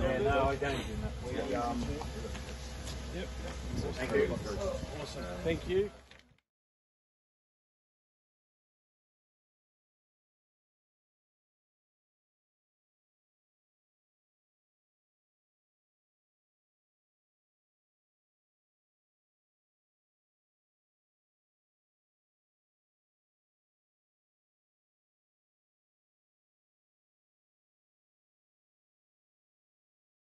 Yeah, no, I don't do that. We, um, Yep. thank you. Awesome. Thank you.